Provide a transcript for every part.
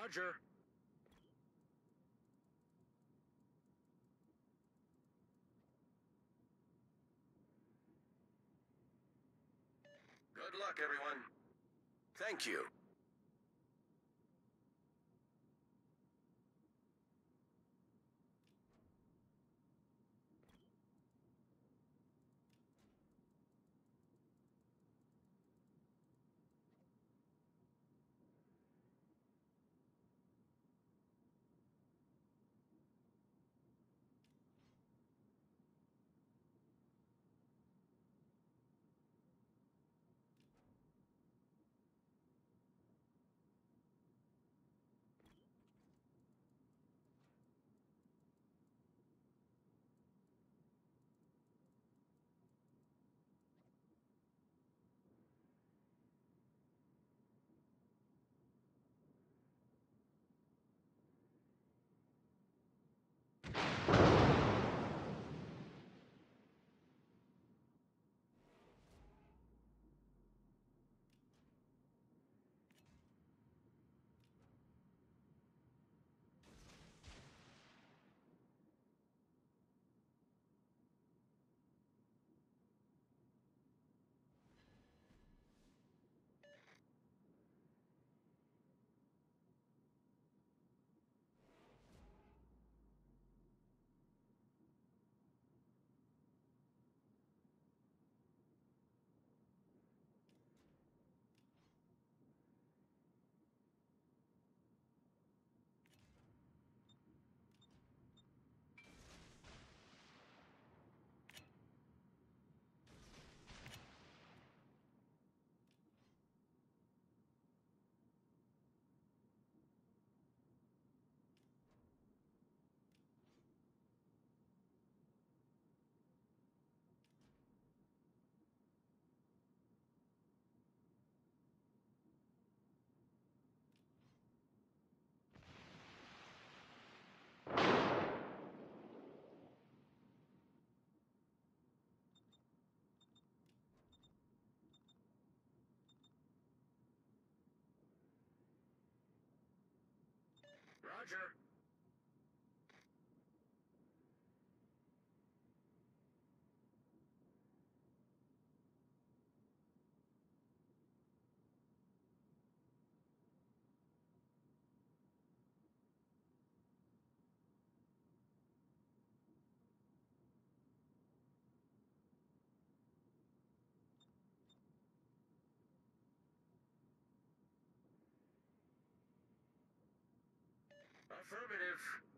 Roger. Good luck, everyone. Thank you. Affirmative.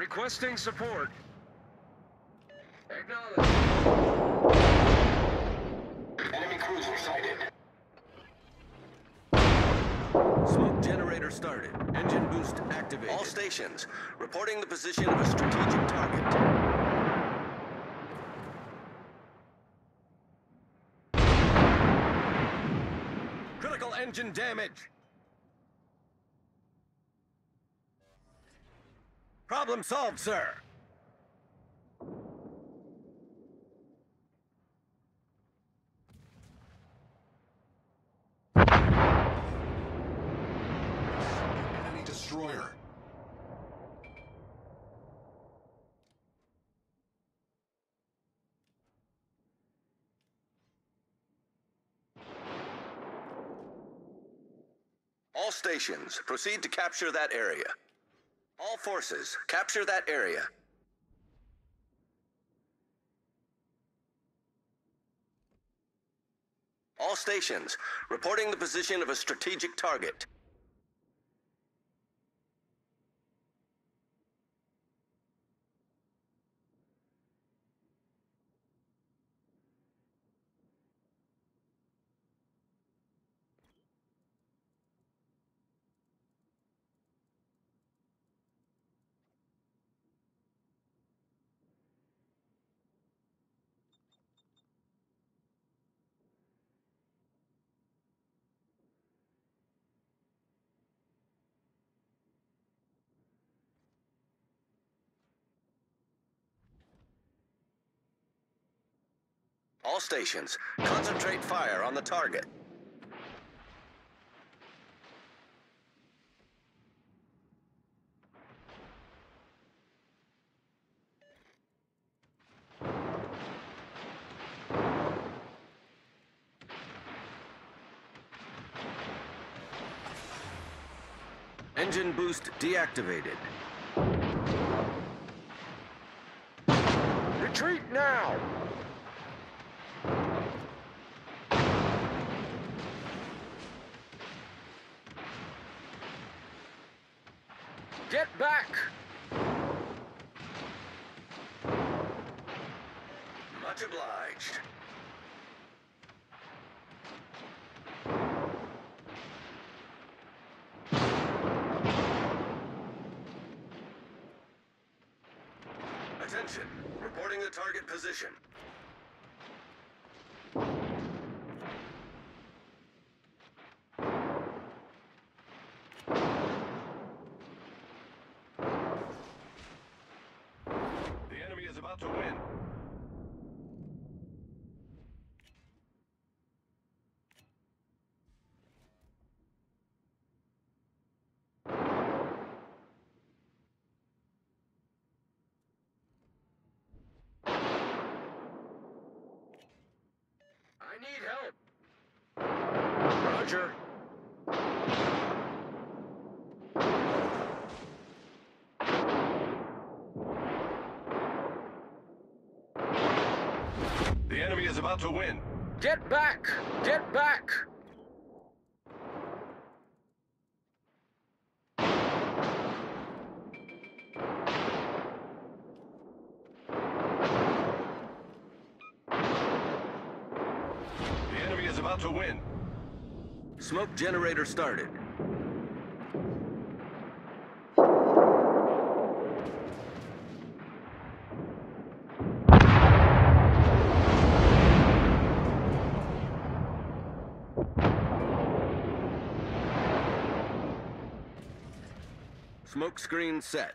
Requesting support. Acknowledge. Enemy cruiser sighted. Smoke generator started. Engine boost activated. All stations, reporting the position of a strategic target. Critical engine damage. Problem solved, sir. Enemy destroyer. All stations, proceed to capture that area. All forces, capture that area. All stations, reporting the position of a strategic target. All stations, concentrate fire on the target. Engine boost deactivated. Retreat now! Get back! Much obliged. Attention. Reporting the target position. The enemy is about to win. I need help! Roger. The enemy is about to win. Get back! Get back! The enemy is about win. Smoke generator started. Smoke screen set.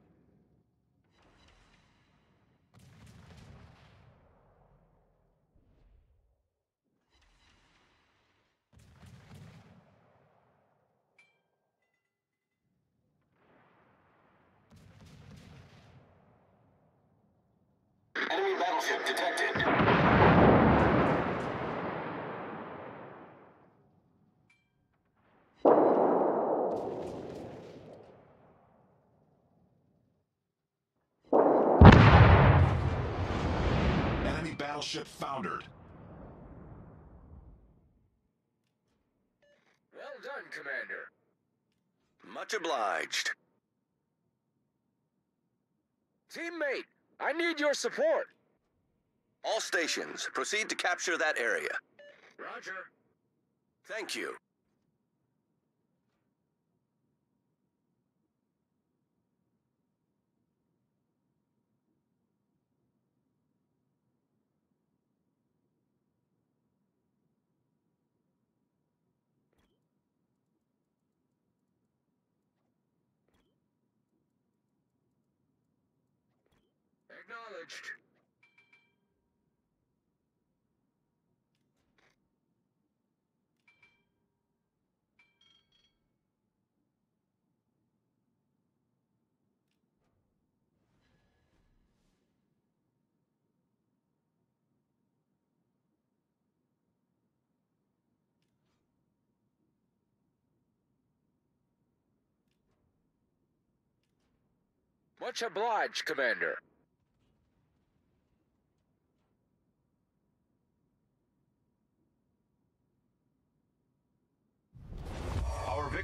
Enemy battleship foundered. Well done, Commander. Much obliged. Teammate, I need your support. All stations, proceed to capture that area. Roger. Thank you. Acknowledged. Much obliged, Commander.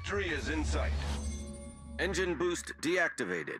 Victory is in sight. Engine boost deactivated.